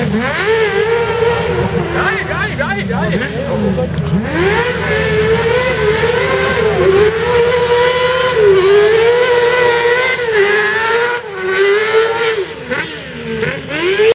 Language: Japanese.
ないないないない